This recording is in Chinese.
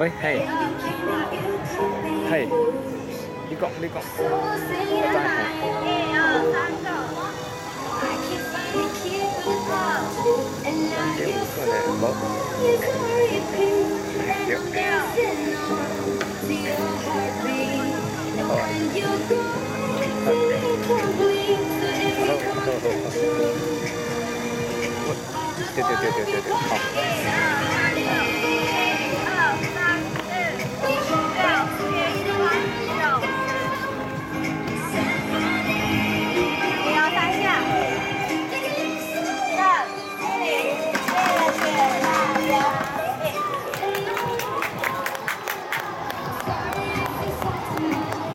喂，嘿，嘿，你搞你搞，我搞嘿，你搞嘿，我，你搞。哦，对对对对对对，好。